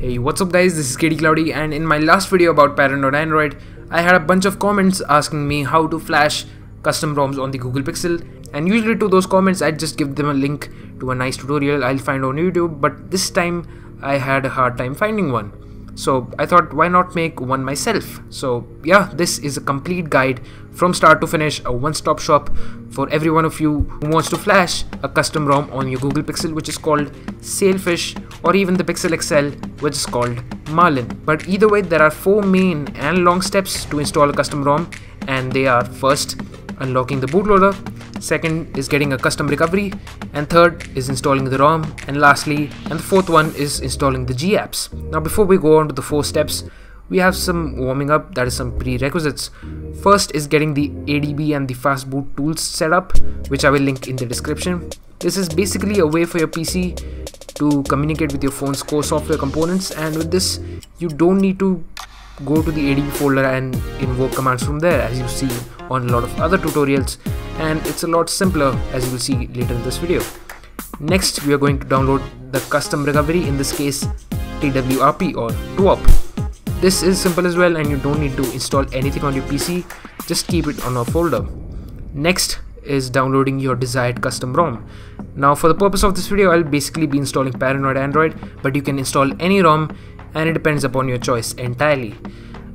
Hey, what's up guys, this is KD Cloudy and in my last video about Paranoid Android, I had a bunch of comments asking me how to flash custom ROMs on the Google Pixel and usually to those comments I'd just give them a link to a nice tutorial I'll find on YouTube but this time I had a hard time finding one. So I thought why not make one myself. So yeah, this is a complete guide from start to finish, a one-stop shop for every one of you who wants to flash a custom ROM on your Google Pixel which is called Sailfish or even the Pixel XL which is called Marlin. But either way there are four main and long steps to install a custom ROM and they are first unlocking the bootloader, second is getting a custom recovery, and third is installing the ROM, and lastly, and the fourth one is installing the G apps. Now before we go on to the four steps, we have some warming up, that is some prerequisites. First is getting the ADB and the fastboot tools set up, which I will link in the description. This is basically a way for your PC to communicate with your phone's core software components and with this you don't need to go to the ADB folder and invoke commands from there as you see on a lot of other tutorials and it's a lot simpler as you will see later in this video. Next we are going to download the custom recovery in this case TWRP or TWRP. This is simple as well and you don't need to install anything on your PC just keep it on a folder. Next is downloading your desired custom ROM. Now for the purpose of this video I'll basically be installing Paranoid Android but you can install any ROM and it depends upon your choice entirely.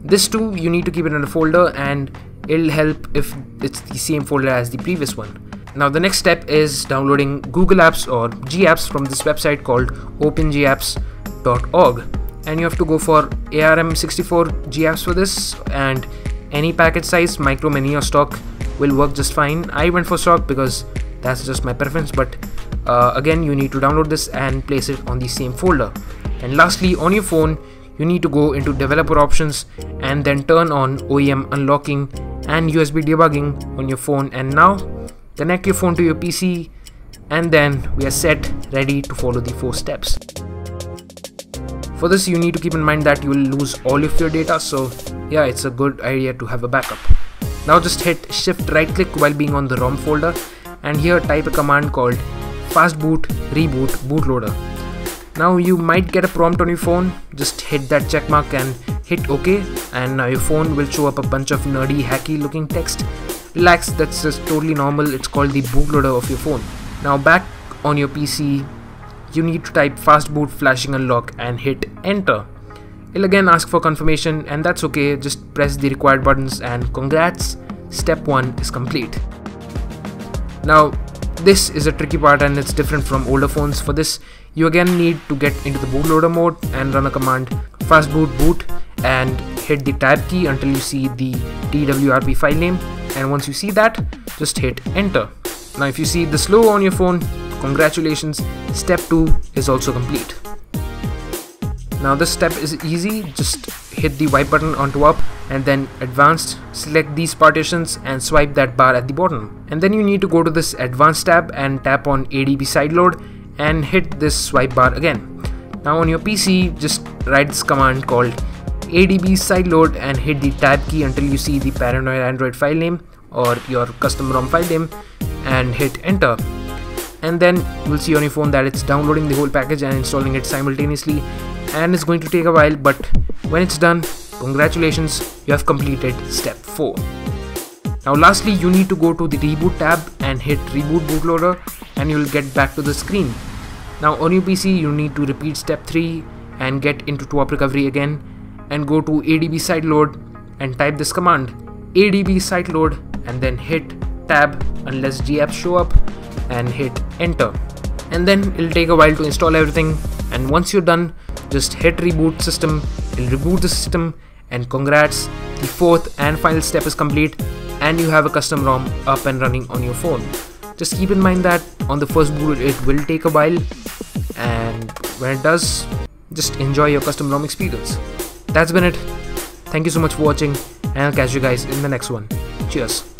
This too you need to keep it in a folder and it'll help if it's the same folder as the previous one. Now the next step is downloading Google Apps or GApps from this website called opengapps.org and you have to go for ARM64 GApps for this and any package size micro mini or stock will work just fine. I went for stock because that's just my preference but uh, again you need to download this and place it on the same folder. And lastly on your phone you need to go into developer options and then turn on OEM unlocking and USB debugging on your phone and now connect your phone to your PC and then we are set ready to follow the four steps. For this you need to keep in mind that you will lose all of your data so yeah it's a good idea to have a backup. Now just hit shift right click while being on the ROM folder and here type a command called fastboot reboot bootloader. Now you might get a prompt on your phone, just hit that check mark and hit OK and now your phone will show up a bunch of nerdy hacky looking text. Relax, that's just totally normal, it's called the bootloader of your phone. Now back on your PC, you need to type fastboot flashing unlock and hit enter. It'll again ask for confirmation and that's okay, just press the required buttons and congrats, step 1 is complete. Now this is a tricky part and it's different from older phones. For this you again need to get into the bootloader mode and run a command fastboot boot and hit the tab key until you see the TWRP file name and once you see that just hit enter. Now if you see the slow on your phone congratulations step 2 is also complete. Now this step is easy just hit the wipe button on TWRP and then advanced select these partitions and swipe that bar at the bottom and then you need to go to this advanced tab and tap on ADB sideload and hit this swipe bar again. Now on your PC just write this command called adb sideload and hit the tab key until you see the paranoid android file name or your custom ROM file name and hit enter. And then you'll see on your phone that it's downloading the whole package and installing it simultaneously and it's going to take a while but when it's done congratulations you have completed step 4 now lastly you need to go to the reboot tab and hit reboot bootloader and you'll get back to the screen. Now on your PC you need to repeat step 3 and get into TWRP recovery again and go to adb sideload and type this command adb sideload and then hit tab unless gapps show up and hit enter. And then it'll take a while to install everything. And once you're done just hit reboot system. It'll reboot the system. And congrats the fourth and final step is complete. And you have a custom ROM up and running on your phone. Just keep in mind that on the first boot it will take a while. And when it does just enjoy your custom ROM experience. That's been it. Thank you so much for watching and i'll catch you guys in the next one. Cheers